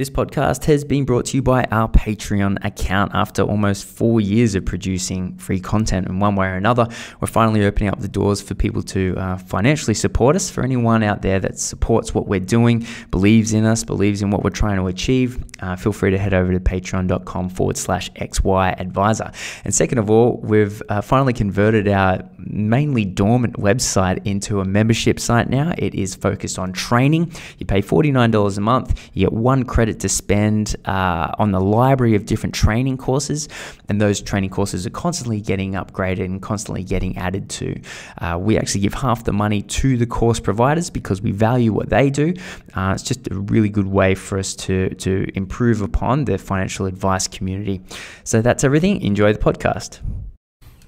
This podcast has been brought to you by our Patreon account. After almost four years of producing free content in one way or another, we're finally opening up the doors for people to uh, financially support us. For anyone out there that supports what we're doing, believes in us, believes in what we're trying to achieve, uh, feel free to head over to patreon.com forward slash XY Adviser. And second of all, we've uh, finally converted our mainly dormant website into a membership site now. It is focused on training. You pay $49 a month, you get one credit to spend uh, on the library of different training courses, and those training courses are constantly getting upgraded and constantly getting added to. Uh, we actually give half the money to the course providers because we value what they do. Uh, it's just a really good way for us to, to improve upon the financial advice community. So that's everything. Enjoy the podcast.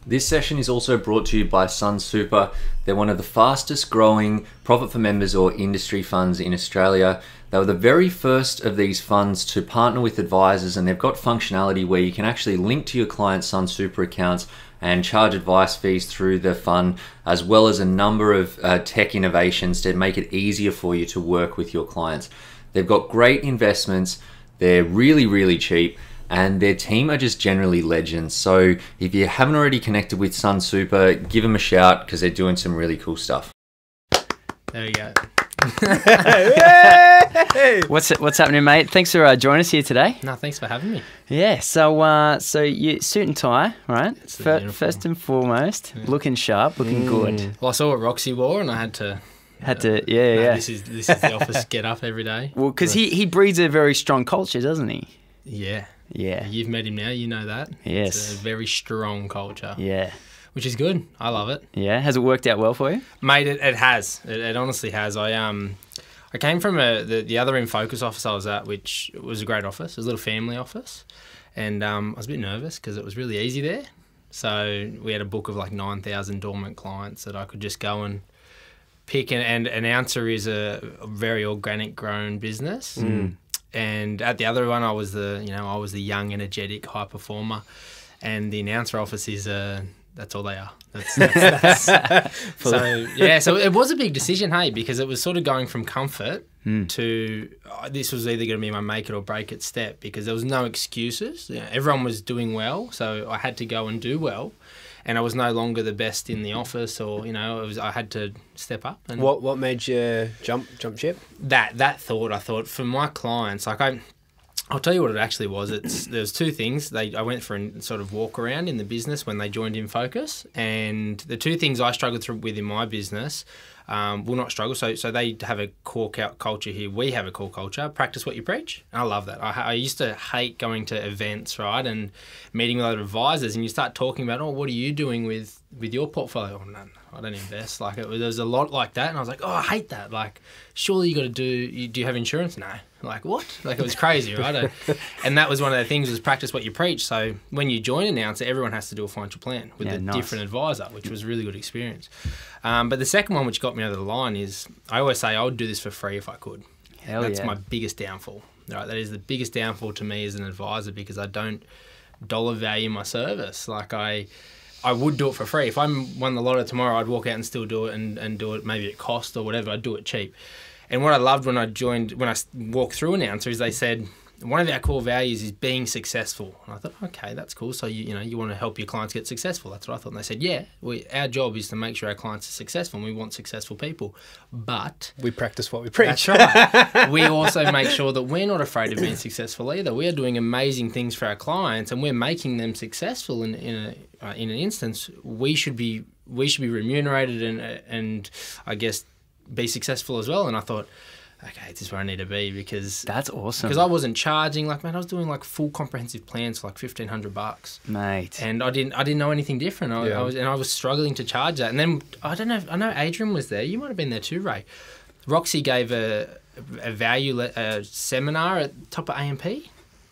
This session is also brought to you by Sunsuper. They're one of the fastest growing profit for members or industry funds in Australia. They were the very first of these funds to partner with advisors, and they've got functionality where you can actually link to your client's Sunsuper accounts and charge advice fees through the fund, as well as a number of uh, tech innovations to make it easier for you to work with your clients. They've got great investments, they're really, really cheap and their team are just generally legends. So if you haven't already connected with Sunsuper, give them a shout because they're doing some really cool stuff. There we go. What's what's happening, mate? Thanks for uh, joining us here today. No, thanks for having me. Yeah, so uh, so you suit and tie, right? It's Fir- first and foremost, looking sharp, looking good. Well, I saw what Roxy wore, and I had to. Had to, yeah, no, yeah. This is this is the office get up every day. well, because he he breeds a very strong culture, doesn't he? Yeah, Yeah, you've met him now. You know that. Yes. It's a very strong culture, yeah, which is good. I love it, yeah. Has it worked out well for you? mate. It, it has. It, it honestly has. I um. I came from a, the, the other InFocus office I was at, which was a great office. It was a little family office. And um, I was a bit nervous because it was really easy there. So we had a book of like 9,000 dormant clients that I could just go and pick. And, and Announcer is a very organic grown business. And at the other one, I was the, you know, I was the young, energetic, high performer. And the Announcer office is uh, that's all they are. That's, that's, that's so yeah. So it was a big decision, hey, because it was sort of going from comfort to uh, this was either going to be my make it or break it step because there was no excuses. You know, everyone was doing well, so I had to go and do well, and I was no longer the best in the office, or you know, it was I had to step up. And What what made you jump jump ship? that that thought I thought for my clients like I I'll tell you what it actually was. It's there was two things. They I went for a sort of walk around in the business when they joined InFocus, and the two things I struggled through with in my business um, will not struggle. So so they have a core cul- culture here. We have a core culture. Practice what you preach. I love that. I, I used to hate going to events, right, and meeting with other advisors, and you start talking about, oh, what are you doing with with your portfolio? Oh, no, no, I don't invest. Like it, was- there was a lot like that, and I was like, oh, I hate that. Like, surely you got to do. You, do you have insurance? No. Like what? Like it was crazy, right? And that was one of the things was practice what you preach. So when you join an Announcer, everyone has to do a financial plan with Yeah, a nice. different advisor, which was a really good experience. Um, but the second one, which got me over the line, is I always say I would do this for free if I could. Hell That's yeah. my biggest downfall. Right, that is the biggest downfall to me as an advisor because I don't dollar value my service. Like I, I would do it for free. If I won the lotto tomorrow, I'd walk out and still do it and, and do it maybe at cost or whatever. I'd do it cheap. And what I loved when I joined, when I walked through an Announcer, is they said one of our core values is being successful. And I thought, okay, that's cool. So you you know you want to help your clients get successful. That's what I thought. And they said, yeah, we, our job is to make sure our clients are successful, and we want successful people. But We practice what we preach. right. we also make sure that we're not afraid of being successful either. We are doing amazing things for our clients, and we're making them successful. In in a uh, in an instance, we should be we should be remunerated and uh, and I guess be successful as well. And I thought, okay, this is where I need to be because That's awesome, because I wasn't charging like man, I was doing like full comprehensive plans for like fifteen hundred bucks mate. and I didn't I didn't know anything different. I, Yeah. I was and I was struggling to charge that. And then I don't know. I know Adrian was there. You might have been there too, Ray. Roxy gave a a value le- a seminar at top of AMP.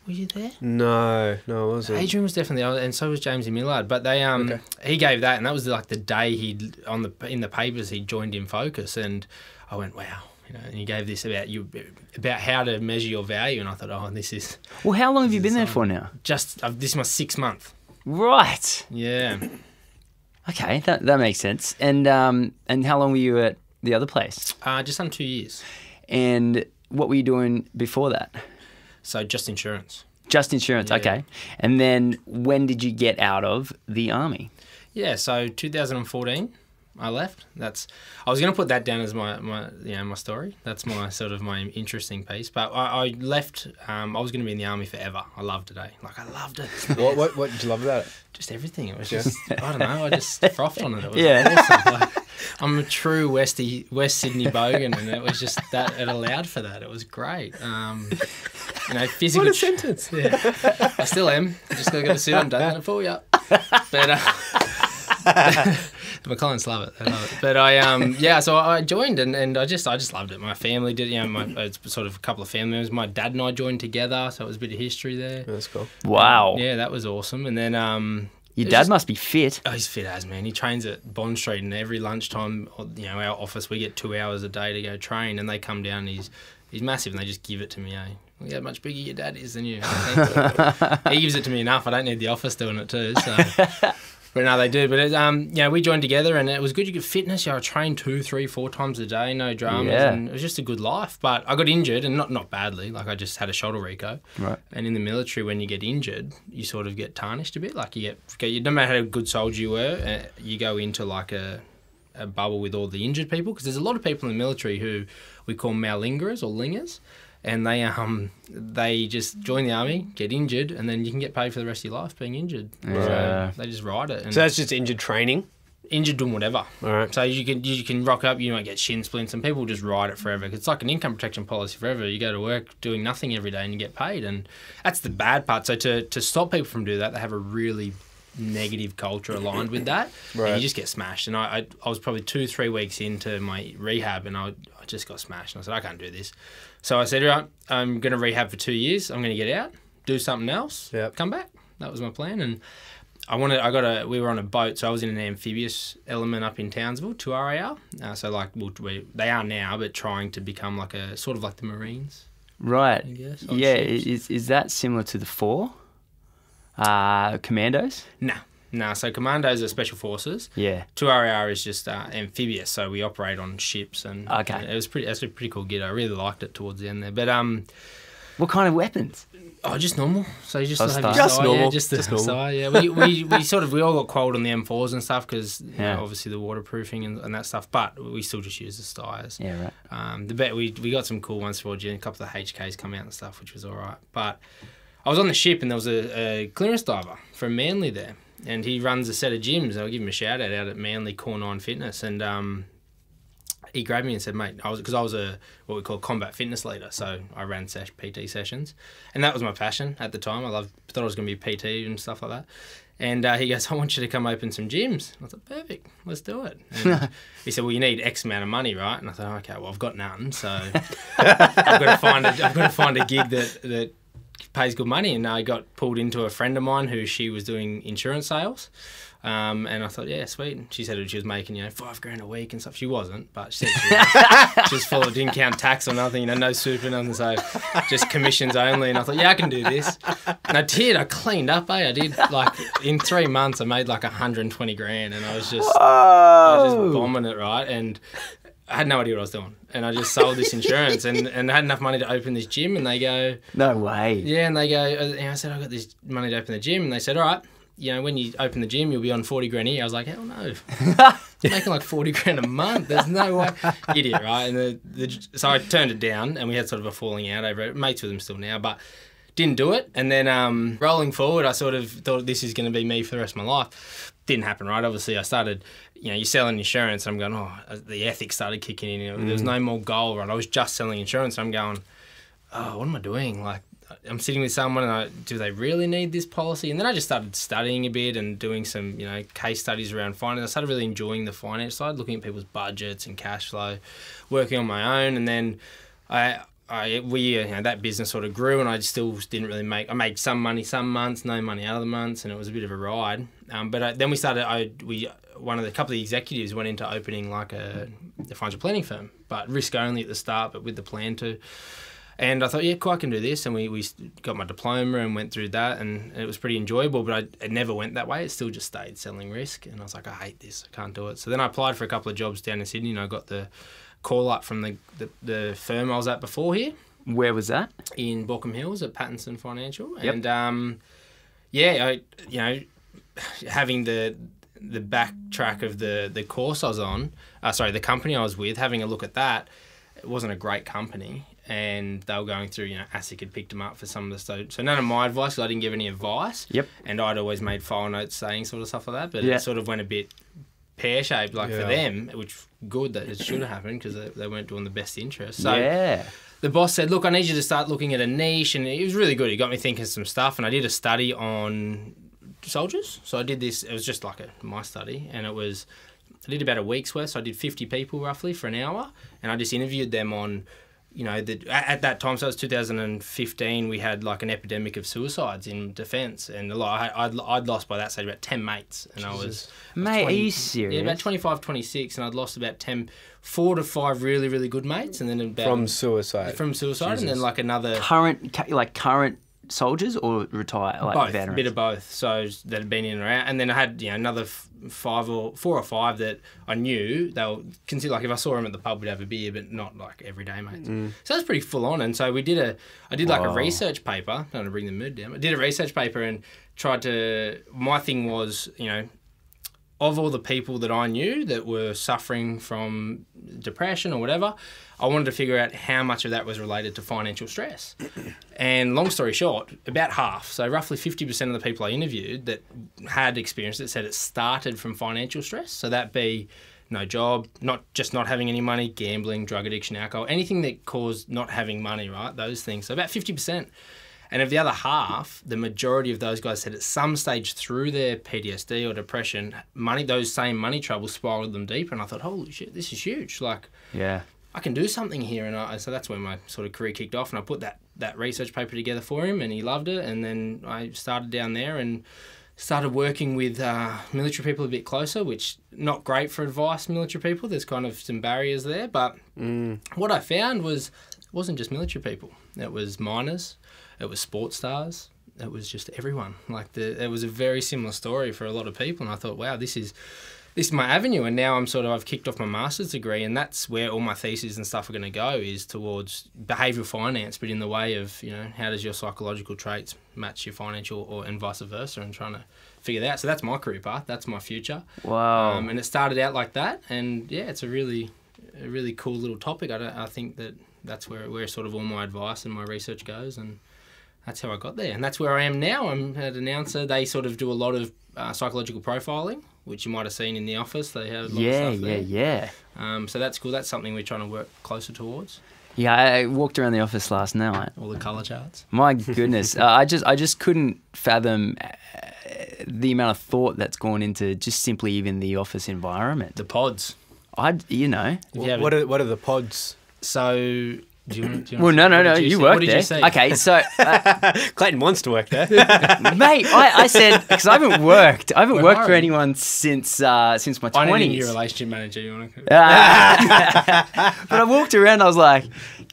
Were you there? No, no, I wasn't. Adrian was definitely, and so was Jamesy Millard. But they, um, Okay. he gave that, and that was like the day he on the in the papers he joined InFocus, and I went, wow, you know. And he gave this about you about how to measure your value, and I thought, oh, this is Well, how long have you been there for now? just uh, this is my sixth month. Right. Yeah. Okay, that that makes sense. And um, and how long were you at the other place? Uh, just under two years. And what were you doing before that? So just insurance. Just insurance, Yeah. okay. And then when did you get out of the army? Yeah, so 2014, I left. That's I was going to put that down as my, my you know my story. That's my sort of my interesting piece. But I, I left. Um, I was going to be in the army forever. I loved it. Eh? Like I loved it. What, what, what did you love about it? Just everything. It was just I don't know. I just frothed on it. It was Yeah. awesome. Like, I'm a true Westy West Sydney bogan, and it was just that it allowed for that. It was great. Um, you know, physical. What a sentence. Yeah, I still am. I Just got to sit. I'm done it for you. But uh, my clients love it. They love it. But I um yeah, so I joined and, and I just I just loved it. My family did. You know, my it's sort of a couple of family members. My dad and I joined together, so it was a bit of history there. That's cool. Wow. Yeah, that was awesome. And then um. Your dad just- must be fit. Oh, he's fit as man. He trains at Bond Street, and every lunchtime, you know, our office we get two hours a day to go train, and they come down. And he's he's massive, and they just give it to me. Eh? Look how much bigger your dad is than you. he gives it to me enough. I don't need the office doing it too. So. But no, they do. But it, um, know, we joined together, and it was good. You get fitness. You know, I trained two, three, four times a day, no dramas, Yeah. and it was just a good life. But I got injured, and not not badly. Like I just had a shoulder reco. Right. And in the military, when you get injured, you sort of get tarnished a bit. Like you get, you no matter how good soldier you were, uh, you go into like a, a bubble with all the injured people because there's a lot of people in the military who we call malingerers or lingers, and they um they just join the army, get injured, and then you can get paid for the rest of your life being injured. Yeah. So they just ride it. And So that's just injured training. injured doing whatever. All right. So you can you can rock up, you might get shin splints, and people just ride it forever. It's like an income protection policy forever. You go to work doing nothing every day and you get paid, and that's the bad part. So to to stop people from doing that, they have a really negative culture aligned with that, and you just get smashed. And I, I I was probably two three weeks into my rehab, and I I just got smashed. And I said I can't do this. So I said, right, I'm going to rehab for two years. I'm going to get out, do something else, Yep. come back. That was my plan, and I wanted. I got a. We were on a boat, so I was in an amphibious element up in Townsville, Two RAR. Uh, so like, we, we, they are now, but trying to become like a sort of like the Marines. Right. I guess, Yeah. ships. Is, is that similar to the four? Uh, commandos? Nah, nah. So commandos are special forces. Yeah. Two RAR is just uh, amphibious, so we operate on ships, and Okay. it was pretty. That's a pretty cool gig. I really liked it towards the end there, but um, What kind of weapons? Oh, just normal. So you just Oh, still have Steyr. your Just Steyr, normal, Yeah, just, the just normal. Steyr, yeah. We, we, we sort of we all got cold on the M4s and stuff because Yeah. obviously the waterproofing and, and that stuff. But we still just use the Steyrs. Yeah, right. Um, the bet we we got some cool ones for you. A couple of the HKs come out and stuff, which was all right. But I was on the ship and there was a, a clearance diver from Manly there, and he runs a set of gyms. I'll give him a shout out out at Manly Core Nine Fitness, and um, he grabbed me and said, "Mate, I was because I was a what we call combat fitness leader, so I ran sesh, PT sessions, and that was my passion at the time. I loved, thought I was going to be PT and stuff like that." And uh, he goes, "I want you to come open some gyms." I thought, "Perfect, let's do it." And he said, "Well, you need X amount of money, right?" And I thought, "Okay, well, I've got none, so I've got to find a, I've got to find a gig that that." Pays good money and I got pulled into a friend of mine who she was doing insurance sales. Um, and I thought yeah sweet. And she said she was making you know five grand a week and stuff. She wasn't but she said she was, full of didn't count tax or nothing you know no super nothing. So just commissions only. And I thought yeah I can do this. And I did. I cleaned up eh? I did like in three months I made like 120 grand. And I was just I was just bombing it right? And I had no idea what I was doing and I just sold this insurance and, and I had enough money to open this gym and they go No way. yeah, and they go, uh, and I said, I got this money to open the gym. And they said, all right, you know, when you open the gym, you'll be on 40 grand a year. I was like, hell no. making like 40 grand a month. There's no way. Idiot, right? And the, the, so I turned it down and we had sort of a falling out over it. Mates with him still now, but didn't do it. And then um, rolling forward, I sort of thought this is going to be me for the rest of my life. Didn't happen, right? Obviously, I started, you know, you're selling insurance. and I'm going, oh, uh, the ethics started kicking in. You know, There was no mm. more goal, right? I was just selling insurance. I'm going, oh, what am I doing? Like, I'm sitting with someone and I, do they really need this policy? And then I just started studying a bit and doing some, you know, case studies around finance. I started really enjoying the finance side, looking at people's budgets and cash flow, working on my own. And then I, I, we, you know, that business sort of grew and I still didn't really make, I made some money some months, no money other months. And it was a bit of a ride. Um, but I, then we started, I, we, one of the couple of the executives went into opening like a, a financial planning firm, but risk only at the start, but with the plan to. And I thought, yeah, cool, I can do this. And we, we got my diploma and went through that, and it was pretty enjoyable. But I, it never went that way. It still just stayed selling risk. And I was like, I hate this. I can't do it. So then I applied for a couple of jobs down in Sydney, and I got the call up from the, the, the firm I was at before here. Where was that? in Baulkham Hills at Pattinson Financial, and um, yeah, I you know having the the backtrack of the the course I was on, uh, sorry, the company I was with, having a look at that, it wasn't a great company. And they were going through, you know, ASIC had picked them up for some of the so, so none of my advice. 'cause I didn't give any advice. Yep. And I'd always made file notes saying sort of stuff like that, but Yeah. it sort of went a bit pear shaped, like Yeah. for them, which good that it should have happened because they, they weren't doing the best interest. So yeah. the boss said, "Look, I need you to start looking at a niche," and it was really good. He got me thinking some stuff, and I did a study on soldiers. So I did this. It was just like a my study, and it was I did about a week's worth. So I did fifty people roughly for an hour, and I just interviewed them on. You know, the, at at that time, so it was 2015. We had like an epidemic of suicides in defence, and a lot. I, I'd, I'd lost by that stage about 10 mates, and I was Mate, are you serious? Yeah, about 25, 26, and I'd lost about 10, four to five really, really good mates, and then about From suicide. from suicide, and then like another current, like current soldiers or retire, like both, veterans? bit of both. So that had been in and out, and then I had you know another f- five or four or five that I knew they were consider like if I saw them at the pub, we'd have a beer, but not like everyday mates. Mm. So that's pretty full on. And so we did a, I did like a research paper. Want to bring the mood down. I did a research paper and tried to. My thing was you know of all the people that I knew that were suffering from depression or whatever, I wanted to figure out how much of that was related to financial stress. And long story short, about half, so roughly 50% of the people I interviewed that had experienced it said it started from financial stress. So that be no job, not just not having any money, gambling, drug addiction, alcohol, anything that caused not having money, right? Those things. So about 50%. And of the other half, the majority of those guys said at some stage through their PTSD or depression, money those same money troubles spiraled them deeper. And I thought, holy shit, this is huge. Like Yeah. I can do something here, and I, so that's where my sort of career kicked off. And I put that that research paper together for him, and he loved it. And then I started down there and started working with uh, military people a bit closer, which not great for advice. Military people, there's kind of some barriers there, but what I found was it wasn't just military people. It was miners, it was sports stars, it was just everyone. Like the, it was a very similar story for a lot of people, and I thought, wow, this is this is my avenue. And now I'm sort of I've kicked off my master's degree, and that's where all my theses and stuff are going to go is towards behavioural finance, but in the way of you know how does your psychological traits match your financial, or and vice versa, and trying to figure that out. So that's my career path. That's my future. Wow. Um, and it started out like that, and yeah, it's a really, a really cool little topic. I, don't, I think that that's where where sort of all my advice and my research goes, and that's how I got there, and that's where I am now. I'm an Announcer. They sort of do a lot of uh, psychological profiling, which you might have seen in the office. They have a lot yeah, of stuff yeah, there. yeah. Um, so that's cool. That's something we're trying to work closer towards. Yeah, I I walked around the office last night. All the color charts. My goodness, uh, I just I just couldn't fathom uh, the amount of thought that's gone into just simply even the office environment. The pods. I, you know, If you have What are, what are the pods? so. Do you, want- do you well, no, no, no, did you see? worked there. you? Okay, so uh, Clayton wants to work there. mate, I, I said because I haven't worked, I haven't We're worked for anyone since uh, since my I need a relationship manager. You want to? Ah. but I walked around. I was like,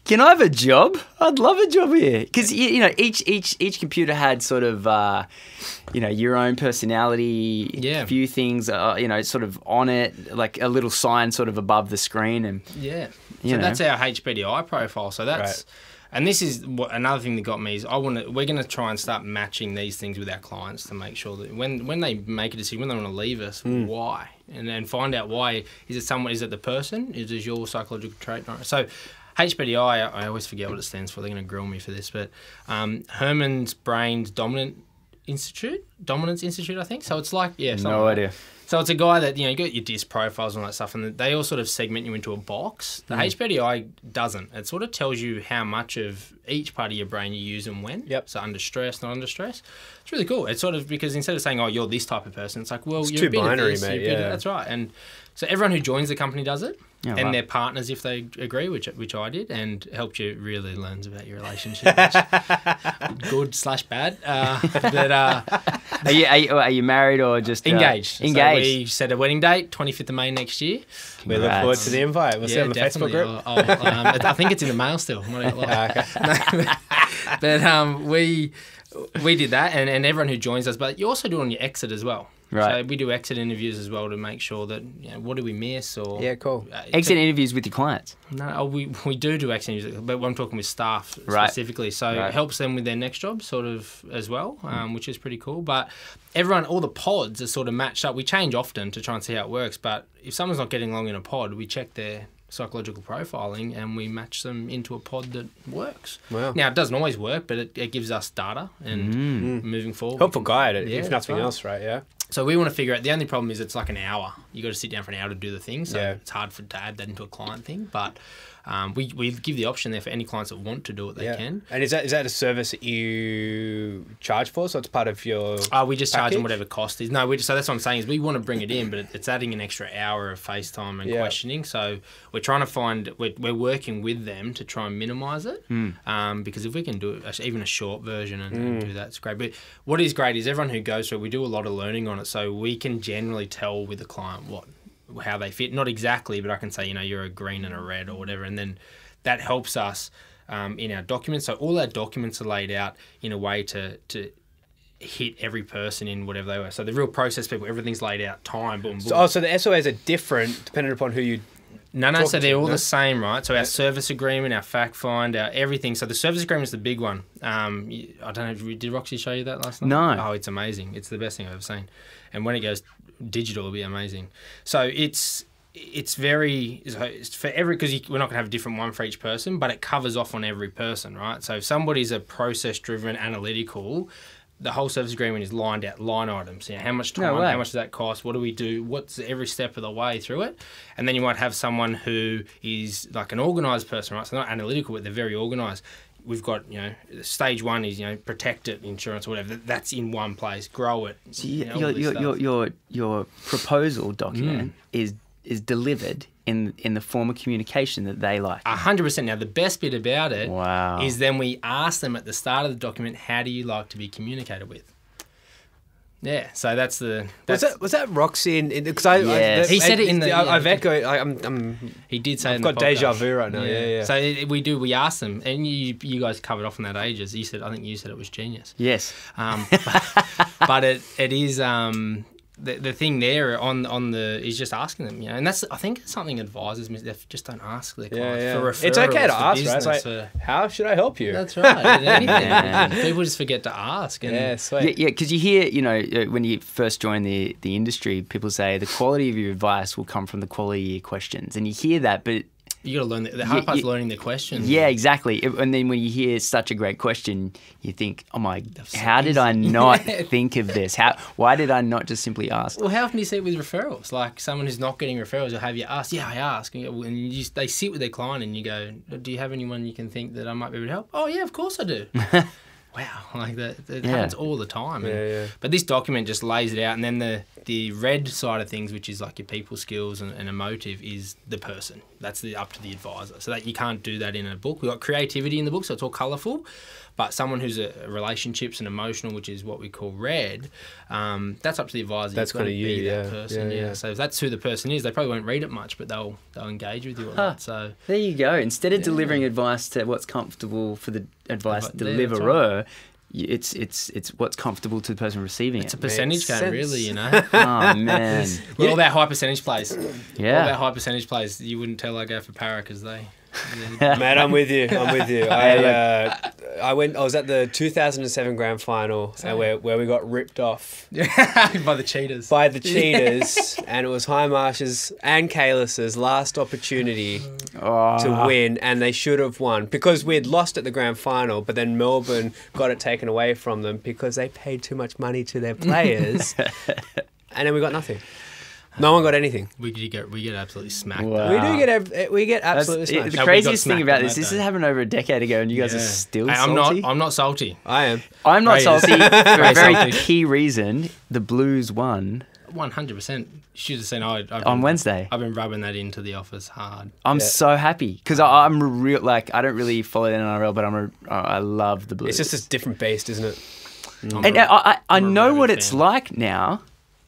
"Can I have a job? I'd love a job here." Because you, you know, each each each computer had sort of, uh, you know, your own personality. Yeah. A few things, uh, you know, sort of on it, like a little sign sort of above the screen, and Yeah. You so know. that's our HBDI profile. So that's Right. and this is what another thing that got me is I want to we're going to try and start matching these things with our clients to make sure that when when they make a decision when they want to leave us why and then find out why is it someone is it the person is it your psychological trait so HBDI I, I always forget what it stands for they're going to grill me for this but um, Herrmann's Brain's Dominant Institute Dominance Institute I think so it's like yeah no like- idea. So it's a guy that you know you got your DISC profiles and all that stuff, and they all sort of segment you into a box. The mm. HBDI doesn't. It sort of tells you how much of each part of your brain you use and when. Yep. So under stress, not under stress. It's really cool. It's sort of because instead of saying, "Oh, you're this type of person," it's like, "Well, It's you're too a bit binary, of this, mate, bit of-" yeah. That's right. And so everyone who joins the company does it. Yeah, and right. their partners, if they agree, which which I did, and helped you really learns about your relationship, good slash bad. Uh, but uh, Are you, are you are you married or just uh, engaged. So we set a wedding date, 25th of May next year. we look Congrats. forward to the invite. We'll see on the Facebook group. I'll- I'll, um, I think it's in the mail still. I might have but um, we we did that, and, and everyone who joins us. But you also do it on your exit as well. Right. So we do exit interviews as well to make sure that you know what do we miss or Yeah, cool. uh, Exit interviews with your clients. No, oh, we we do do exit interviews, but I'm talking with staff Right. specifically. So Right. it helps them with their next job, sort of as well, um, which is pretty cool. But everyone, all the pods are sort of matched up. We change often to try and see how it works. But if someone's not getting along in a pod, we check their psychological profiling and we match them into a pod that works. Wow. Now it doesn't always work, but it, it gives us data and mm. moving forward. Helpful guide, Yeah, if nothing right. else, right? Yeah. So we want to figure out. The only problem is it's like an hour. You got to sit down for an hour to do the thing. So Yeah. it's hard for to add that into a client thing. But um, we we give the option there for any clients that want to do it, they yeah. can. And is that is that a service that you charge for? So it's part of your. Uh, we just charge them whatever cost is. No, we just, so that's what I'm saying is we want to bring it in, but it's adding an extra hour of FaceTime and Yeah. questioning. So we're trying to find we're, we're working with them to try and minimise it. Hmm. Um, because if we can do it, even a short version and, and do that, it's great. But what is great is everyone who goes through, it, we do a lot of learning on it, so we can generally tell with the client what how they fit. Not exactly, but I can say you know you're a green and a red or whatever, and then that helps us. Um, in our documents, so all our documents are laid out in a way to to hit every person in whatever they were. So the real process people, everything's laid out, time, boom, boom. So, oh, so the SOAs are different depending upon who you. no, no, so they're all no? the same, right? So our service agreement, our fact find, our everything. So the service agreement is the big one. Um, I don't know, did did Roxy show you that last night? No. Oh, it's amazing. It's the best thing I've ever seen. And when it goes digital, it'll be amazing. So it's it's very so it's for every because we're not going to have a different one for each person, but it covers off on every person, right? So if somebody's a process driven, analytical, the whole service agreement is lined out line items. You know, how much No time, way. how much does that cost? What do we do? What's every step of the way through it? And then you might have someone who is like an organized person, right? So not analytical, but they're very organized. We've got, you know, stage one is, you know, protect it, insurance, or whatever. That's in one place. Grow it. So you you, know, your, your, your, your, your proposal document mm. is is delivered in in the form of communication that they like. A hundred percent. Now, the best bit about it is Wow. then we ask them at the start of the document, "How do you like to be communicated with?" Yeah. So that's the. Was that was that Roxy in? Because I, Yes. I He said it in the- I, yeah, I've he echoed. I, I'm, I'm he did say. I've in the got deja vu right now. Yeah, yeah. So it, we do. We ask them, and you you guys covered off on that ages. You said I think you said it was genius. yes. Um, but, but it it is um the, the thing there on on the is just asking them, you know, and that's I think it's something advisors miss. They just don't ask their yeah, clients yeah. for referrals. It's okay to for ask, right? It's like, for- how should I help you? that's right. Anything. People just forget to ask. And yeah, Yeah, sweet. yeah, because you hear, you know, uh, when you first join the the industry, people say the quality of your advice will come from the quality of your questions, and you hear that, but you got to learn. The, the hard Yeah, part's you- learning the questions. yeah, exactly. And then when you hear such a great question, you think, "Oh my, so how did I not think of this? How? Why did I not just simply ask?" Well, how often do you see it with referrals? Like someone who's not getting referrals, will have you ask, yeah, I ask, and, you and you just, they sit with their client and you go, do you have anyone you can think that I might be able to help? Oh yeah, of course I do. wow, like that, that Yeah. happens all the time. And- Yeah, yeah. But this document just lays it out, and then the the red side of things, which is like your people skills and, and emotive, is the person. That's the up to the advisor. So that you can't do that in a book. We've got creativity in the book, so it's all colourful. But someone who's a, a relationships and emotional, which is what we call red, um, that's up to the advisor. That's You've to kinda be you, that yeah. person. Yeah, Yeah, yeah. So if that's who the person is, they probably won't read it much, but they'll they'll engage with you on Huh. that. So There you go. Instead of delivering advice to what's comfortable for the advice Advi- yeah, that's deliverer, it's it's it's what's comfortable to the person receiving it. it's a percentage game, sense. really. You know. oh man, We're all about high percentage plays. All yeah. about high percentage plays. You wouldn't tell I go for Parra because they. Man, I'm with you. I'm with you. I, uh, I went. I was at the 2007 grand final, uh, where where we got ripped off by the cheaters. by the cheaters, and it was Hindmarsh's and Cayless's last opportunity Oh, to win, and they should have won because we had lost at the grand final, but then Melbourne got it taken away from them because they paid too much money to their players, and then we got nothing. No one got anything. We did get we get absolutely smacked. Wow. We do get we get That's- absolutely it- the No, craziest thing about this, this day. has happened over a decade ago, and you guys are still Hey, I'm salty. not. I'm not salty. I am. I'm not Right, salty for a Very very salty. key reason. The Blues won One hundred percent. Should have seen. I I've been, on Wednesday. I've been rubbing that into the office hard. I'm Yeah. so happy because I'm real like I don't really follow the NRL, but I'm a I love the Blues. It's just a different beast, isn't it? I'm and a- I, I, I I'm a know rabid what it's like now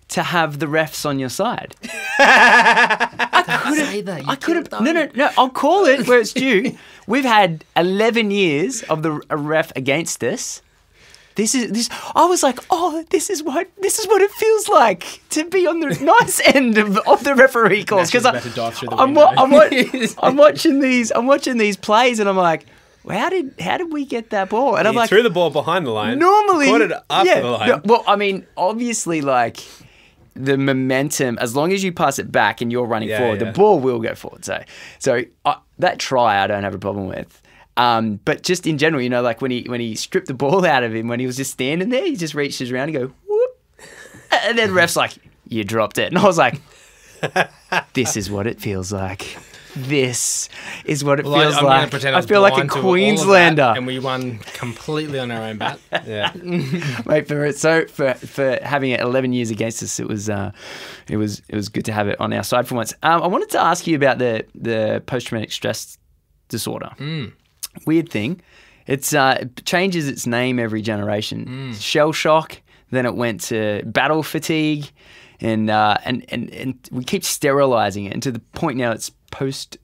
to have the refs on your side. I could say that. I could have no no no. I'll call it where it's due. We've had 11 years of the a ref against us. this is this. I was like, oh, this is what this is what it feels like to be on the nice end of, of the referee calls because about to dive through the I'm, wa- I'm, wa- I'm watching these I'm watching these plays and I'm like, well, how did how did we get that ball? And I'm like, threw the ball behind the line. normally caught it after yeah, the line. no, well, I mean, obviously, like the momentum, as long as you pass it back and you're running Yeah, forward, yeah. the ball will go forward. So, so uh, that try, I don't have a problem with. Um, but just in general, you know, like when he when he stripped the ball out of him when he was just standing there, he just reaches around and go whoop, and then ref's like, "You dropped it," and I was like, "This is what it feels like." This is what it Well, feels I'm like. pretend I was feel like a blind to all of that, Queenslander. and we won completely on our own bat. Yeah. Mate, for so for for having it 11 years against us, it was uh, it was it was good to have it on our side for once. Um, I wanted to ask you about the the post traumatic stress disorder. Weird thing. It's uh, it changes its name every generation. Shell shock. Then it went to battle fatigue, and uh, and and and we keep sterilizing it, and to the point now it's post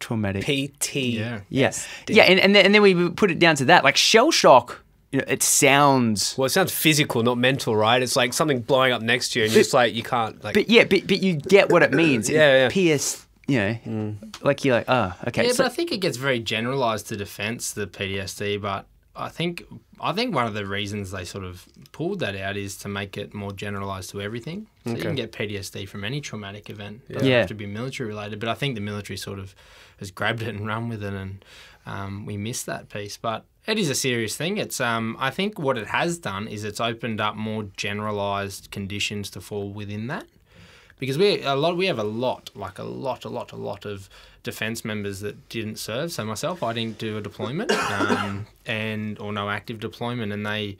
traumatic. PT. Yeah. Yes. Yeah, and, and then, and then we put it down to that. Like shell shock, you know, it sounds Well, it sounds physical, not mental, right? It's like something blowing up next to you, and you're just like you can't like. But yeah, but, but you get what it means. Yeah, yeah. PS, you know, mm. like you're like, oh, okay. Yeah, so- but I think it gets very generalised to defence the PTSD. But I think I think one of the reasons they sort of pulled that out is to make it more generalised to everything. So you can get PTSD from any traumatic event. It doesn't Yeah. have to be military related. But I think the military sort of has grabbed it and run with it, and um, we missed that piece. But it is a serious thing. It's um, I think what it has done is it's opened up more generalised conditions to fall within that because we a lot we have a lot like a lot a lot a lot of defence members that didn't serve. So myself, I didn't do a deployment, um, and or no active deployment, and they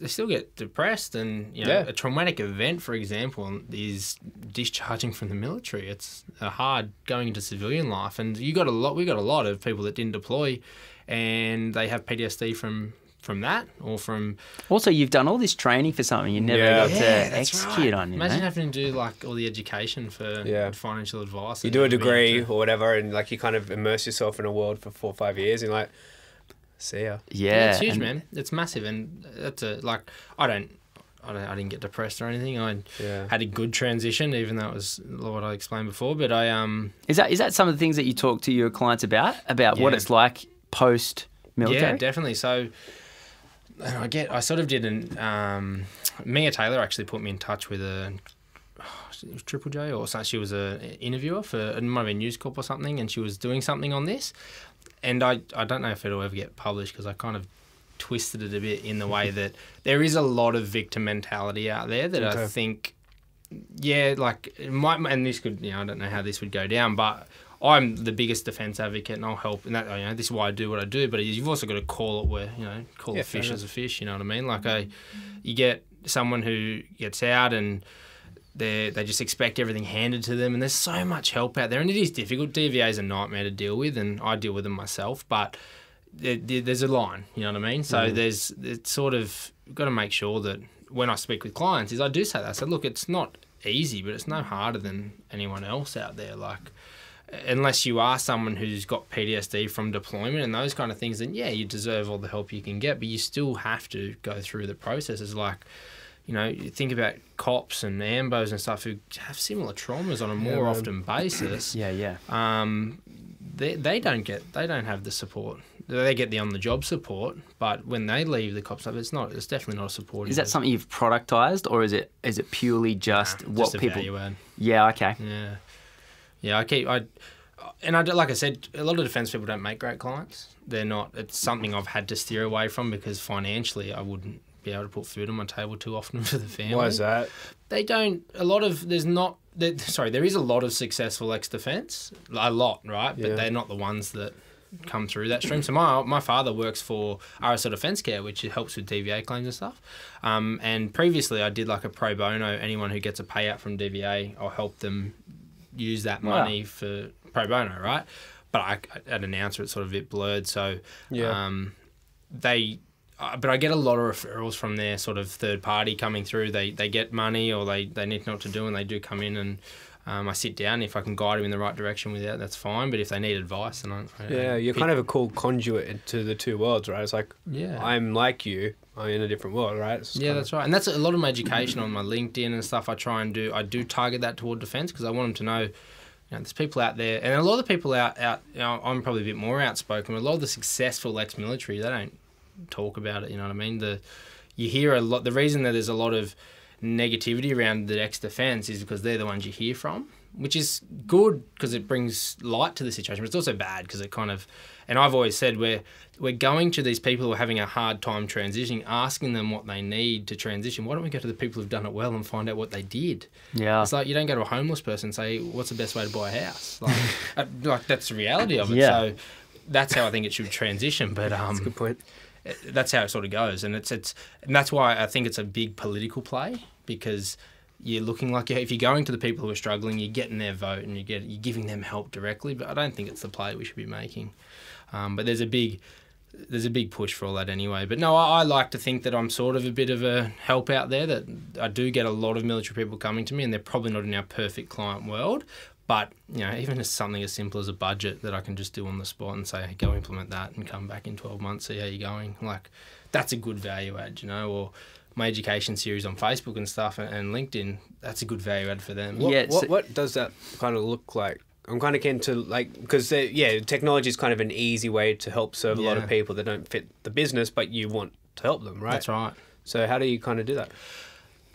they still get depressed and you know Yeah. a traumatic event, for example, is discharging from the military. It's hard going into civilian life, and you got a lot. We got a lot of people that didn't deploy, and they have PTSD from from that or from also, you've done all this training for something you never Yeah. got Yeah, to execute right. on. You Imagine know? having to do like all the education for Yeah. financial advice. you do a degree to- or whatever, and like you kind of immerse yourself in a world for four or five years, and like, see ya. yeah, Yeah, it's huge, and- man. It's massive, and that's a like. I don't, I don't, I didn't get depressed or anything. I Yeah. had a good transition, even though it was what I explained before. But I um, Is that is that some of the things that you talk to your clients about about what it's like post military? yeah, definitely. So I get, I sort of did an um, Mia Taylor actually put me in touch with a. it Triple J or something. She was a interviewer for it might have been News Corp or something, and she was doing something on this. And I, I don't know if it'll ever get published because I kind of twisted it a bit in the way that there is a lot of victim mentality out there that I think, yeah, like it might, and this could, you know, I don't know how this would go down, but I'm the biggest defense advocate, and I'll help. And that, you know, this is why I do what I do. But you've also got to call it where, you know, call Yeah, a fish as a fish. You know what I mean? Like mm-hmm. I, you get someone who gets out and they they just expect everything handed to them, and there's so much help out there, and it is difficult. DVA is a nightmare to deal with, and I deal with them myself, but there, there- there's a line, you know what I mean? So mm-hmm. there's it's sort of got to make sure that when I speak with clients, is I do say that. I said, look, it's not easy, but it's no harder than anyone else out there. Like unless you are someone who's got PTSD from deployment and those kind of things, then yeah, you deserve all the help you can get, but you still have to go through the processes. Like, you know, you think about cops and ambos and stuff who have similar traumas on a more often basis. yeah, yeah. Um, they, they don't get they don't have the support. They get the on the job support, but when they leave the cops it's not. It's definitely not a support. Is that something you've productized, or is it is it purely just what just people? Yeah, okay. Yeah, yeah. I keep I, and I like I said, a lot of defense people don't make great clients. They're not. It's something I've had to steer away from because financially, I wouldn't be able to put food on my table too often for the family. Why is that? They don't. A lot of there's not. There, sorry, there is a lot of successful ex defense. A lot, right? But Yeah. they're not the ones that come through that stream. So my my father works for RSL Defence Care, which helps with DVA claims and stuff. Um, and previously, I did like a pro bono. Anyone who gets a payout from DVA, I'll help them use that Wow. money for pro bono, right? But I, at an Announcer, it's sort of a bit blurred. So Yeah. um, they. Uh, but I get a lot of referrals from their sort of third party coming through. They they get money or they, they need to know what to do and they do come in and Um, I sit down if I can guide them in the right direction with that, that's fine. But if they need advice, and I, I Yeah, you're pick- kind of a cool conduit into the two worlds, right? It's like yeah. I'm like you, I'm in a different world, right? Yeah, that's right, and that's a lot of my education on my LinkedIn and stuff. I try and do. I do target that toward defence because I want them to know. You know, there's people out there, and a lot of the people out out. You know, I'm probably a bit more outspoken. But a lot of the successful ex-military, they don't talk about it. You know what I mean? The you hear a lot. The reason that there's a lot of negativity around the ex-defence is because they're the ones you hear from, which is good because it brings light to the situation. But it's also bad because it kind of. And I've always said we're we're going to these people who are having a hard time transitioning, asking them what they need to transition. Why don't we go to the people who've done it well and find out what they did? Yeah. It's like you don't go to a homeless person and say, "What's the best way to buy a house?" Like, uh, like that's the reality of it. Yeah. So that's how I think it should transition. But um, That's a good point. that's how it sort of goes, and it's it's and that's why I think it's a big political play because you're looking like if you're going to the people who are struggling, you're getting their vote and you get you're giving them help directly. But I don't think it's the play we should be making. Um, but there's a big there's a big push for all that anyway. But no, I, I like to think that I'm sort of a bit of a help out there. That I do get a lot of military people coming to me, and they're probably not in our perfect client world. But you know, even as something as simple as a budget that I can just do on the spot and say, hey, go implement that and come back in 12 months, see how you're going. Like, that's a good value add, you know. Or my education series on Facebook and stuff and, and LinkedIn, that's a good value add for them. What, Yeah, what, what does that kind of look like? I'm kind of keen to like because yeah, technology is kind of an easy way to help serve a lot of people that don't fit the business, but you want to help them, right? That's right. So how do you kind of do that?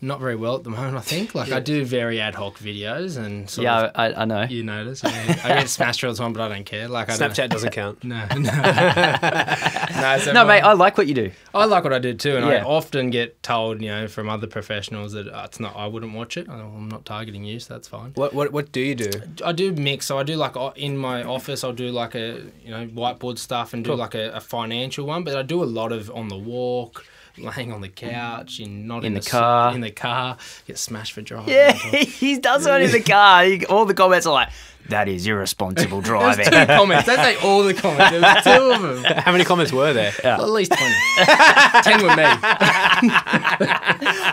Not very well at the moment, I think. Like, I do very ad hoc videos and sort Yeah, of, I, I know. you notice. I, mean, I get smashed all the time, but I don't care. Like, I don't- Snapchat doesn't count. No, no. no, No, mate, I like what you do. I like what I do too, and I often get told, you know, from other professionals that uh, it's not. I wouldn't watch it. I- I'm not targeting you, so that's fine. What what what do you do? I do mix. So I do like in my office. I'll do like a you know whiteboard stuff and do Cool. like a, a financial one. But I do a lot of on the walk, laying on the couch, in not In in, the s- car. in the car, get smashed for driving. Yeah, he does one in the car. He, all the comments are like, "That is irresponsible driving." Two comments. Don't say all the comments. There was two of them. How many comments were there? At least twenty. Ten with me.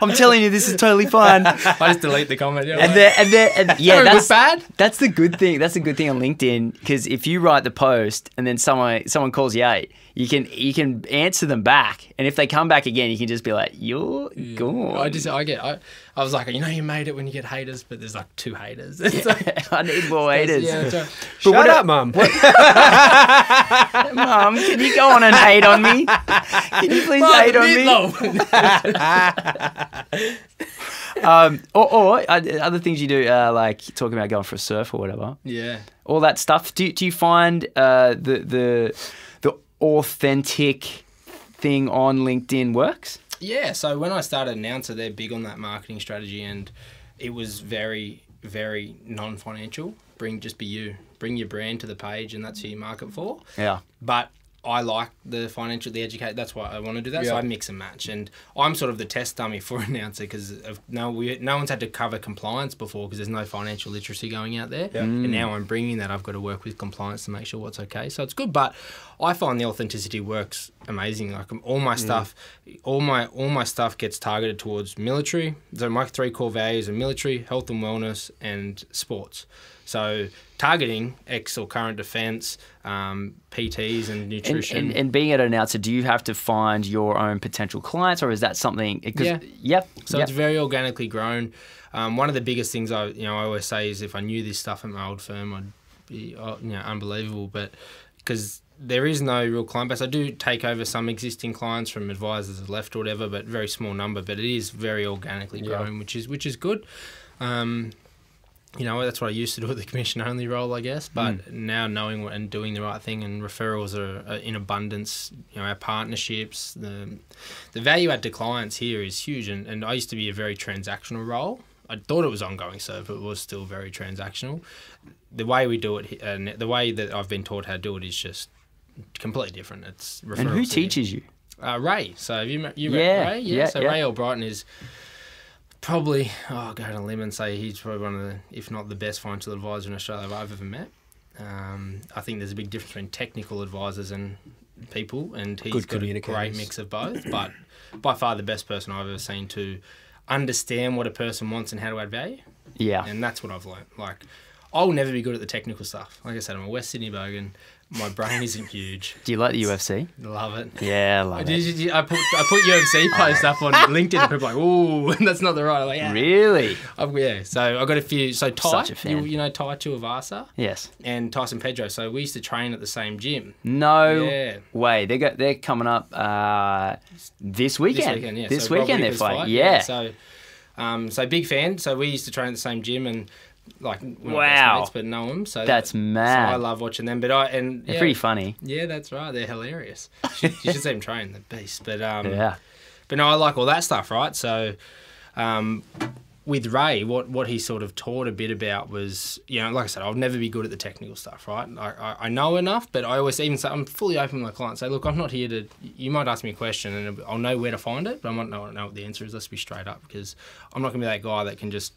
I'm telling you, this is totally fine. I just delete the comment. Yeah, And then, and then, and yeah, that's bad. That's the good thing. That's the good thing on LinkedIn because if you write the post and then someone someone calls you out, you can you can answer them back, and if they come back again, you can just be like, "You're gone." I just I get I, I was like you know you made it when you get haters but there's like two haters. It's like, I need more haters. yeah, that's right. Shut what up, mum. Mum, can you go on and hate on me? Can you please hate on me? Um, or, or uh, other things you do, uh, like talking about going for a surf or whatever. yeah. all that stuff. Do, do you find uh, the the the authentic thing on LinkedIn works? Yeah, so when I started Announcer, they're big on that marketing strategy, and it was very, very non-financial. Bring just be you. Bring your brand to the page, and that's who you market for. Yeah. But I like the financial, the educate. That's why I want to do that. So I mix and match, and I'm sort of the test dummy for an Announcer because no, we no one's had to cover compliance before because there's no financial literacy going out there. And now I'm bringing that. I've got to work with compliance to make sure what's okay. So it's good, but I find the authenticity works amazing. Like um, all my stuff, all my all my stuff gets targeted towards military. So my three core values are military, health and wellness, and sports. So targeting ex or current defence, um, PTs and And, nutrition. and, and being an Announcer, do you have to find your own potential clients, or is that something? 'cause- Yeah. Yep. So yep. it's very organically grown. Um, one of the biggest things I, you know, I always say is if I knew this stuff at my old firm, I'd be, uh, you know, unbelievable. But because there is no real client base, I do take over some existing clients from advisors that left or whatever, but very small number. But it is very organically Yeah. grown, which is which is good. Um, you know, that's what I used to do with the commission only role, I guess. But now knowing what, and doing the right thing and referrals are, are in abundance, you know, our partnerships, the the value add to clients here is huge. And, and I used to be a very transactional role. I thought it was ongoing serve, but it was still very transactional. The way we do it, and the way that I've been taught how to do it is just completely different. It's referrals. and who teaches you? uh, Ray. So have you met you met Yeah, Ray? yeah, So yeah. Ray Albrighton is probably oh, I'll go a limb and say he's probably one of the, if not the best financial advisor in Australia I've ever met. Um, I think there's a big difference between technical advisors and people, and he's Good got a great mix of both. But by far the best person I've ever seen to understand what a person wants and how to add value. Yeah. And that's what I've learned. Like, I'll never be good at the technical stuff. Like I said, I'm a West Sydney bogan. My brain isn't huge. Do you like the UFC? Love it. Yeah, I I, love did, it. did- I put I put UFC posts up on LinkedIn. And people are like, ooh, that's not the right. I'm like, yeah, Really? I've, yeah. So I got a few. So Ty, Such a fan. You, you know Ty Tuivasa Yes. and Tyson Pedro. So we used to train at the same gym. No Yeah. way. They got they're coming up uh, this weekend. This weekend, yeah. This So weekend they're fighting. fight, Yeah. So, um, so big fan. So we used to train at the same gym and like we're not best Wow. mates, but know them. So That's So mad. I love watching them. But I and they're yeah, pretty funny. Yeah, that's right. They're hilarious. You should, you should see them train. The beast. But um, Yeah. but no, I like all that stuff, right? So, um, with Ray, what what he sort of taught a bit about was, you know, like I said, I'll never be good at the technical stuff, right? I, I, I know enough, but I always even say I'm fully open with my clients. Say, look, I'm not here to. You might ask me a question, and I'll know where to find it, but I might not know what the answer is. Let's be straight up, because I'm not going to be that guy that can just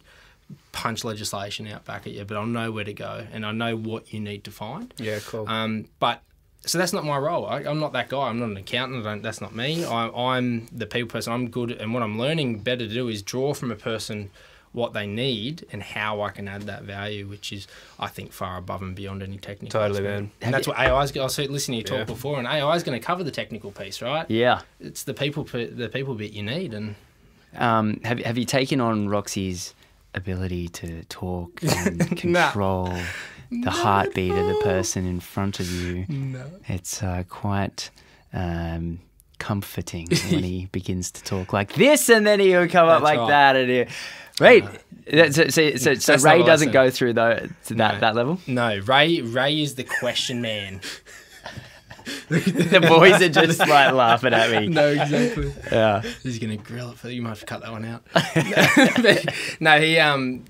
punch legislation out back at you, but I'll know where to go, and I know what you need to find. Yeah, cool. Um, but so that's not my role. I, I'm not that guy. I'm not an accountant. I don't, that's not me. I, I'm the people person. I'm good, and what I'm learning better to do is draw from a person what they need and how I can add that value, which is I think far above and beyond any technical. Totally, aspect. man. And that's what AI is. I was listening to you talk Yeah. before, and AI is going to cover the technical piece, right? Yeah. It's the people, pe- the people bit you need, and Um, have have you taken on Roxy's ability to talk and control the heartbeat of the person in front of you? no. It's uh, quite um, comforting when he begins to talk like this, and then he'll come up like right. that, and he, right. That's- So, so, so, so Ray doesn't go through though to that No. that level. No, Ray. Ray is the question man. the boys are just like laughing at me. no, exactly. Yeah. He's gonna grill it for you. You might have to cut that one out. But, no, he um,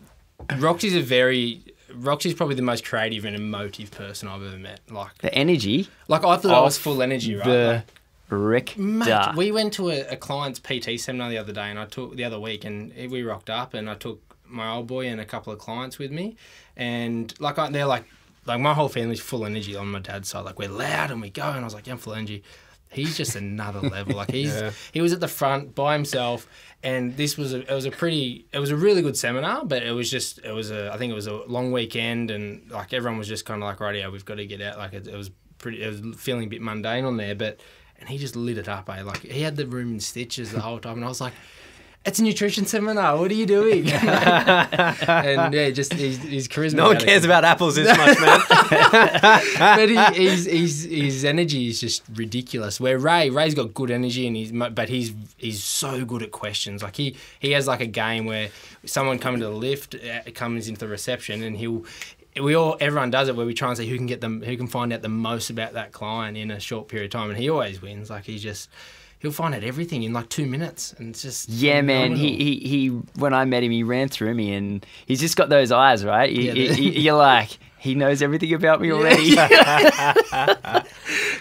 Roxy's a very Roxy's probably the most creative and emotive person I've ever met. Like, The energy, like I thought I was full energy, right? the Like, Rick Mate, we went to a, a client's PT seminar the other day, and I took the other week, and we rocked up, and I took my old boy and a couple of clients with me, and like I, they're like, like my whole family's full energy on my dad's side. Like we're loud and we go, and I was like, yeah, I'm full energy. He's just another level. Like he's Yeah. he was at the front by himself, and this was a, it was a pretty it was a really good seminar, but it was just it was a I think it was a long weekend, and like everyone was just kind of like, right, yeah, we've got to get out. Like it, it was pretty, it was feeling a bit mundane on there, but and he just lit it up. Eh? Like he had the room in stitches the whole time, and I was like. It's a nutrition seminar. What are you doing? and yeah, just his, his charisma. no one cares about apples this much, man. but he, he's, he's, his energy is just ridiculous. Where Ray, Ray's got good energy, and he's but he's he's so good at questions. Like he he has like a game where someone coming to the lift, uh, comes into the reception, and he'll. We all, everyone does it where we try and see who can get them, who can find out the most about that client in a short period of time, and he always wins. Like he's just, he'll find out everything in like two minutes, and it's just Yeah, man. He, he he. When I met him, he ran through me, and he's just got those eyes, right? You, Yeah, you- the- you- you're like, he knows everything about me already.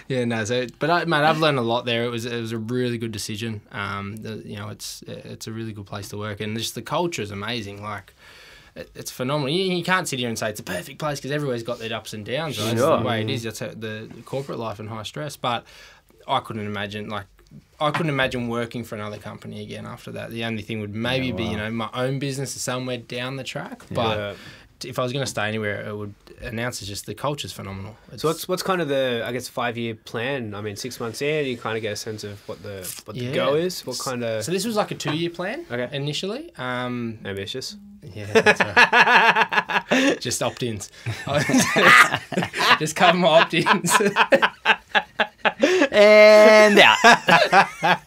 Yeah, no. So, but I, mate, I've learned a lot there. It was it was a really good decision. Um, the, you know, it's it's a really good place to work, and just the culture is amazing. Like, it's phenomenal. You, you can't sit here and say it's a perfect place because everywhere's got their ups and downs. Right? Sure. the way it is. That's the corporate life and high stress. But I couldn't imagine like. I couldn't imagine working for another company again after that. The only thing would maybe be, you know, my own business somewhere down the track. But Yeah. if I was going to stay anywhere, it would announce it's just the culture's phenomenal. It's, So what's what's kind of the I guess five year plan? I mean, six months in, you kind of get a sense of what the what the Yeah. go is. What kind of So this was like a two-year plan Okay. initially. Um, ambitious? yeah, that's right. just opt-ins. just cover my opt-ins. and out.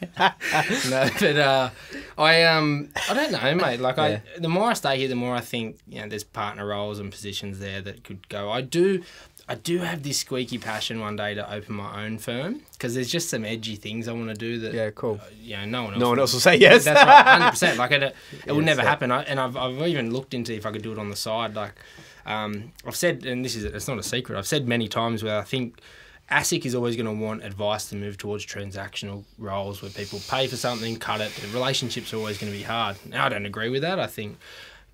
no, but uh, I um I don't know, mate. Like I, the more I stay here, the more I think you know there's partner roles and positions there that could go. I do. I do have this squeaky passion one day to open my own firm because there's just some edgy things I want to do that Yeah, cool. you know no one else No one will- else will say yes. That's right, hundred percent. Like it, it would Yes, never yeah. happen. I, and I've, I've even looked into if I could do it on the side. Like um, I've said, and this is it's not a secret. I've said many times where I think ASIC is always going to want advice to move towards transactional roles where people pay for something, cut it. The relationships are always going to be hard. Now I don't agree with that. I think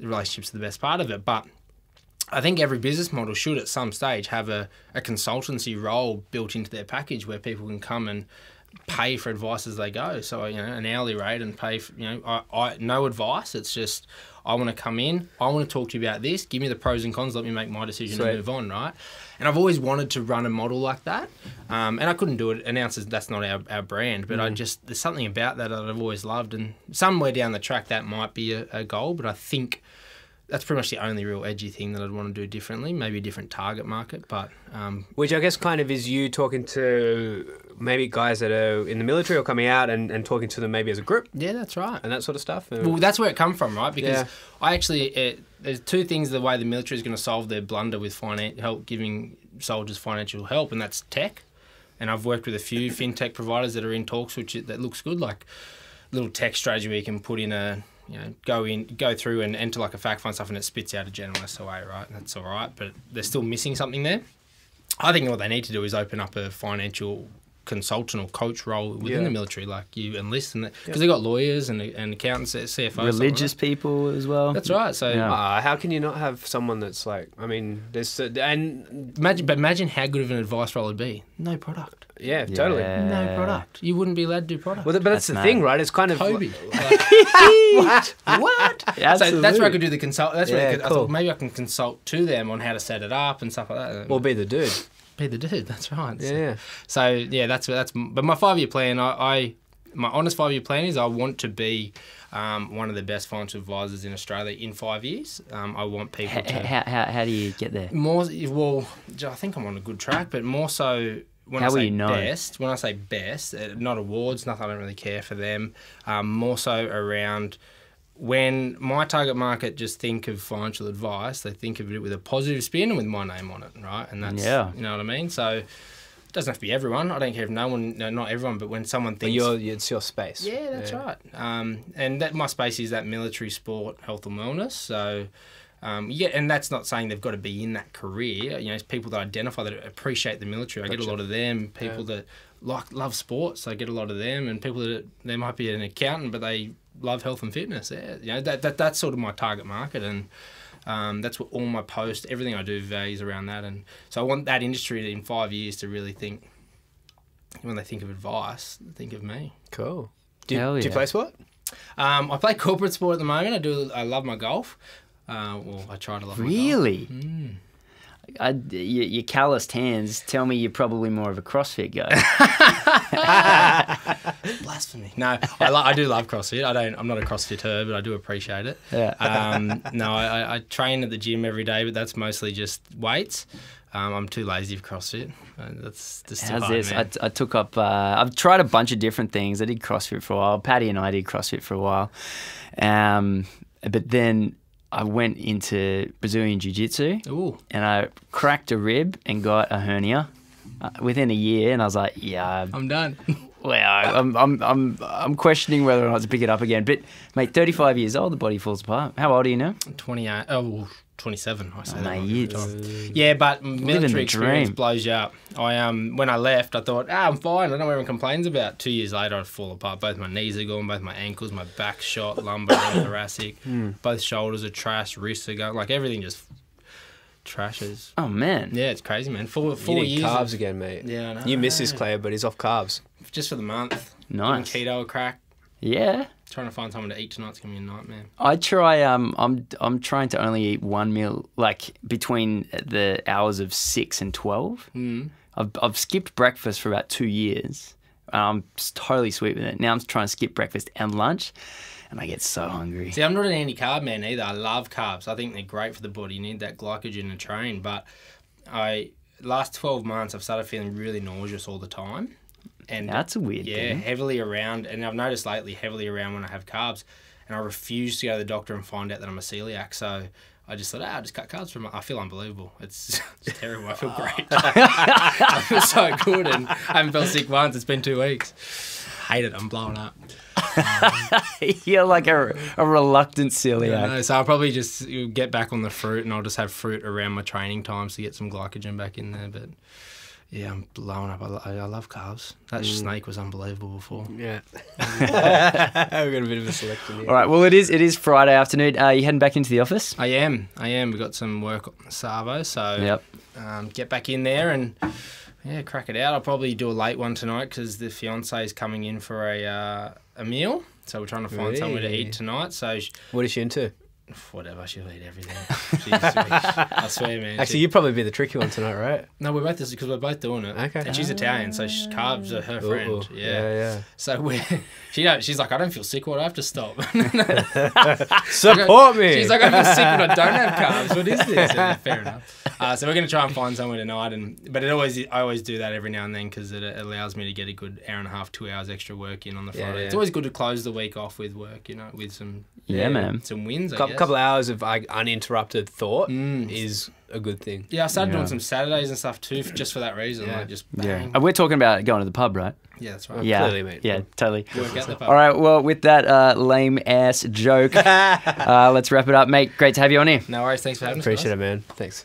the relationships are the best part of it, but. I think every business model should at some stage have a, a consultancy role built into their package where people can come and pay for advice as they go. So you know, an hourly rate and pay. For, you know, I, I no advice. It's just I want to come in. I want to talk to you about this. Give me the pros and cons. Let me make my decision Sweet. and move on. Right. And I've always wanted to run a model like that, um, and I couldn't do it. Announcers, that's not our, our brand, but I just there's something about that that I've always loved, and somewhere down the track that might be a, a goal. But I think that's pretty much the only real edgy thing that I'd want to do differently. Maybe a different target market, but um, Which I guess kind of is you talking to maybe guys that are in the military or coming out and, and talking to them maybe as a group yeah, that's right. and that sort of stuff. Well, that's where it come from, right? Because Yeah. I actually it, there's two things the way the military is going to solve their blunder with finan- help giving soldiers financial help, and that's tech. And I've worked with a few fintech providers that are in talks, which that looks good, like little tech strategy where you can put in a you know go in go through and enter like a fact find stuff and it spits out a general SOA, right? That's all right, but they're still missing something there. I think what they need to do is open up a financial consultant or coach role within Yeah. the military, like you enlist, and because they've got lawyers and, and accountants, CFOs, stuff like Religious people as well. That's right. So Yeah. Uh, how can you not have someone that's like, I mean, there's, uh, and imagine, but imagine how good of an advice role would be. No product. Yeah, totally. No product. You wouldn't be allowed to do product. Well, but that's, That's the mad. thing, right? It's kind of Toby. what? what? So that's where I could do the consult. That's where I, Yeah, could, I cool. thought maybe I can consult to them on how to set it up and stuff like that. Or be the dude. be the dude. That's right. Yeah, yeah. So yeah, that's that's. But my five year plan, I, I my honest five year plan is I want to be um, one of the best financial advisors in Australia in five years. Um, I want people H- to how, how, how do you get there? more. Well, I think I'm on a good track, but more so. When How I say you know? best, when I say best, uh, not awards, nothing. I don't really care for them. Um, more so around when my target market just think of financial advice, they think of it with a positive spin and with my name on it, right? And that's Yeah. you know what I mean. So it doesn't have to be everyone. I don't care if no one, no, not everyone, but when someone But thinks, you're, it's your space. yeah, that's right. Um, and that my space is that military sport, health and wellness. So. Um, yeah, and that's not saying they've got to be in that career. You know, it's people that identify that appreciate the military. I get a lot of them. People that like love sports, I get a lot of them. And people that they might be an accountant, but they love health and fitness. Yeah, you know, that, that that's sort of my target market, and um, that's what all my posts, everything I do values around that. And so I want that industry in five years to really think when they think of advice, think of me. Cool. Do you, Hell do you play sport? Um, I play corporate sport at the moment. I do. I love my golf. Uh, well, I tried a lot. my golf. Really? Hmm. I, your, your calloused hands tell me you're probably more of a CrossFit guy. Blasphemy. No, I, lo- I do love CrossFit. I don't. I'm not a CrossFitter, but I do appreciate it. Yeah. Um, no, I, I- I train at the gym every day, but that's mostly just weights. Um, I'm too lazy for CrossFit. Uh, That's just How's hard, this? I. I took up. Uh, I've tried a bunch of different things. I did CrossFit for a while. Patty and I did CrossFit for a while, um, but then I went into Brazilian Jiu Jitsu and I cracked a rib and got a hernia uh, within a year. And I was like, yeah, I'm done. well, I'm, I'm, I'm, I'm questioning whether or not to pick it up again. But mate, 35 years old, the body falls apart. How old are you now? 28. Oh, 27. I say that mate, wrong you- every time. Yeah, but military experience dream. blows you up. I um when I left, I thought, ah, I'm fine. I don't know what everyone complains about. Two years later, I fall apart. Both my knees are gone, both my ankles, my back shot, lumbar, and thoracic. Hmm. Both shoulders are trashed, wrists are gone. Like everything just trashes. Oh man, Yeah, it's crazy, man. Four You four need years. carbs again, mate. Yeah, I know. You miss this, Clay, but he's off carbs. Just for the month. nice. Giving keto crack. Yeah. Trying to find someone to eat tonight's gonna be a nightmare. I try. Um, I'm I'm trying to only eat one meal, like between the hours of six and twelve. Mm. I've I've skipped breakfast for about two years. I'm totally sweet with it. Now I'm trying to skip breakfast and lunch, and I get so hungry. See, I'm not an anti-carb man either. I love carbs. I think they're great for the body. You need that glycogen to train. But I last 12 months I've started feeling really nauseous all the time. And That's a weird yeah, thing. heavily around. And I've noticed lately heavily around when I have carbs. And I refuse to go to the doctor and find out that I'm a celiac. So I just thought, ah, I'll just cut carbs from. I feel unbelievable. It's, it's terrible. I feel great. I feel so good, and I haven't felt sick once. It's been two weeks. I Hate it. I'm blowing up. You're like a, a reluctant Yeah, celiac. no, so I'll probably just get back on the fruit, and I'll just have fruit around my training times to get some glycogen back in there. But yeah, I'm blowing up. I, I love calves. That snake was unbelievable before. Yeah. We've got a bit of a selection here. All right. Well, it is it is Friday afternoon. Uh, you heading back into the office? I am. I am. We've got some work on Savo, so Yep. um, get back in there and Yeah, crack it out. I'll probably do a late one tonight because the fiance is coming in for a uh, a meal. So we're trying to find somewhere to eat tonight. So What is she into? Whatever, she'll eat everything. She's, I swear, man. Actually, She- you'd probably be the tricky one tonight, right? no, we're both this because we're both doing it. Okay. And she's Italian, so she, carbs are her friend. Ooh, Yeah. yeah, So we, she don't, she's like, I don't feel sick. What do I have to stop? yeah. Support me. She's like, I feel sick when I don't have carbs. What is this? Yeah, fair enough. Uh, so we're gonna try and find somewhere tonight, and but it always I always do that every now and then because it allows me to get a good hour and a half, two hours extra work in on the Friday. yeah. It's always good to close the week off with work, you know, with some Yeah, man. some wins. I couple, guess. couple hours of like uninterrupted thought Mm. is a good thing. Yeah, I started Yeah. doing some Saturdays and stuff too, f- just for that reason. Yeah. Like just Yeah. bang. And we're talking about going to the pub, right? Yeah, that's right. Yeah. clearly, mate. Yeah, totally. Work at the pub. All right. Well, with that uh, lame ass joke, uh, let's wrap it up, mate. Great to have you on here. No worries. Thanks for having us. guys. Appreciate it, man. Thanks.